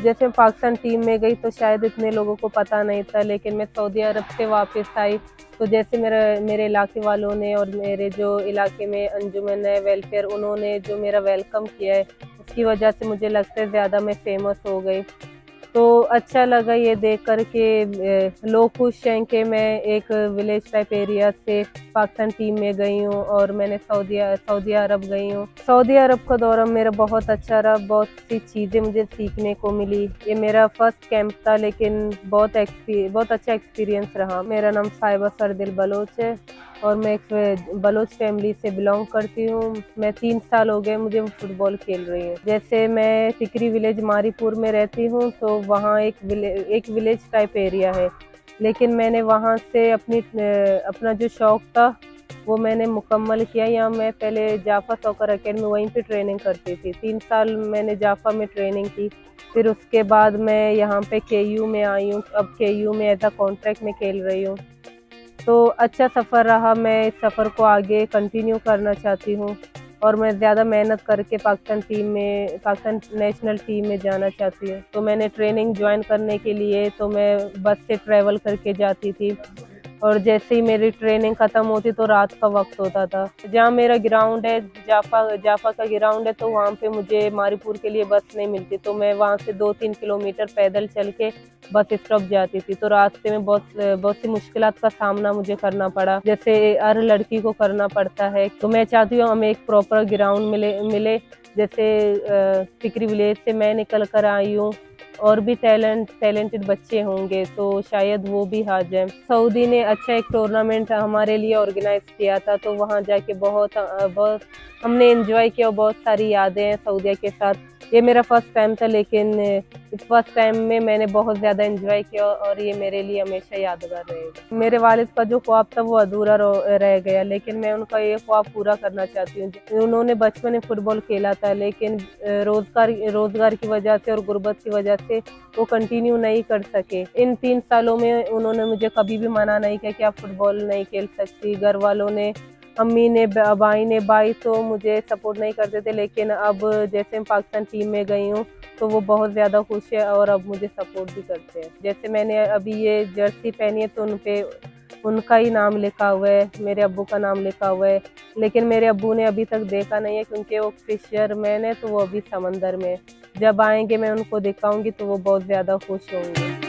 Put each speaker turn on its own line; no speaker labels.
जैसे पाकिस्तान टीम में गई तो शायद इतने लोगों को पता नहीं था, लेकिन मैं सऊदी अरब से वापस आई तो जैसे मेरा, मेरे इलाके वालों ने और मेरे जो इलाके में अंजुमन है वेलफेयर उन्होंने जो मेरा वेलकम किया है, उसकी वजह से मुझे लगता है ज़्यादा मैं फ़ेमस हो गई। तो अच्छा लगा ये देख कर के लोग खुश हैं कि मैं एक विलेज टाइप एरिया से पाकिस्तान टीम में गई हूँ और मैंने सऊदी सऊदी अरब गई हूँ। सऊदी अरब का दौरा मेरा बहुत अच्छा रहा, बहुत सी चीज़ें मुझे सीखने को मिली। ये मेरा फ़र्स्ट कैंप था, लेकिन बहुत एक्सपी बहुत अच्छा एक्सपीरियंस रहा। मेरा नाम साहिबा सरदिल बलोच है और मैं एक बलोच फैमिली से बिलोंग करती हूँ। मैं तीन साल हो गए मुझे फुटबॉल खेल रही हूँ। जैसे मैं टिकरी विलेज मारीपुर में रहती हूँ तो वहाँ एक विलेज एक विलेज टाइप एरिया है। लेकिन मैंने वहाँ से अपनी अपना जो शौक़ था, वो मैंने मुकम्मल किया। यहाँ मैं पहले जाफा सॉकर अकेडमी वहीं पे ट्रेनिंग करती थी। तीन साल मैंने जाफा में ट्रेनिंग की। फिर उसके बाद मैं यहाँ पे के यू में आई हूँ। अब के यू में एज अ कॉन्ट्रैक्ट में खेल रही हूँ। तो अच्छा सफ़र रहा। मैं इस सफ़र को आगे कंटिन्यू करना चाहती हूँ। और मैं ज़्यादा मेहनत करके पाकिस्तान टीम में, पाकिस्तान नेशनल टीम में जाना चाहती हूँ। तो मैंने ट्रेनिंग ज्वाइन करने के लिए तो मैं बस से ट्रैवल करके जाती थी। और जैसे ही मेरी ट्रेनिंग ख़त्म होती तो रात का वक्त होता था। जहाँ मेरा ग्राउंड है, जाफा जाफा का ग्राउंड है तो वहाँ पे मुझे मारीपुर के लिए बस नहीं मिलती। तो मैं वहाँ से दो तीन किलोमीटर पैदल चल के बस स्टॉप जाती थी। तो रास्ते में बहुत बहुत सी मुश्किल का सामना मुझे करना पड़ा। जैसे हर लड़की को करना पड़ता है। तो मैं चाहती हूँ हमें एक प्रॉपर ग्राउंड मिले मिले। जैसे टिकरी विलेज से मैं निकल कर आई हूँ। और भी टैलेंट टैलेंटेड बच्चे होंगे तो शायद वो भी हार जाए। सऊदी ने अच्छा एक टूर्नामेंट हमारे लिए ऑर्गेनाइज किया था तो वहाँ जाके बहुत बहुत हमने एंजॉय किया बहुत सारी यादें हैं सऊदिया के साथ। ये मेरा फ़र्स्ट टाइम था, लेकिन इस फ़र्स्ट टाइम में मैंने बहुत ज़्यादा इंजॉय किया और ये मेरे लिए हमेशा यादगार रहेगा। मेरे वालिद का जो ख्वाब था, वो अधूरा रह गया, लेकिन मैं उनका ये ख्वाब पूरा करना चाहती हूँ। उन्होंने बचपन में फुटबॉल खेला था, लेकिन रोज़गार रोज़गार की वजह से और गुर्बत की वजह से वो कंटिन्यू नहीं कर सके। इन तीन सालों में उन्होंने मुझे कभी भी मना नहीं किया कि आप फुटबॉल नहीं खेल सकती। घर वालों ने अम्मी ने भाई ने, भाई तो मुझे सपोर्ट नहीं करते थे, लेकिन अब जैसे मैं पाकिस्तान टीम में गई हूँ तो वो बहुत ज़्यादा खुश है और अब मुझे सपोर्ट भी करते हैं। जैसे मैंने अभी ये जर्सी पहनी है तो उन पर उनका ही नाम लिखा हुआ है, मेरे अबू का नाम लिखा हुआ है। लेकिन मेरे अबू ने अभी तक देखा नहीं है, क्योंकि वो फिशर मैन है तो वो अभी समंदर में जब आएँगे, मैं उनको दिखाऊँगी तो वो बहुत ज़्यादा खुश होंगे।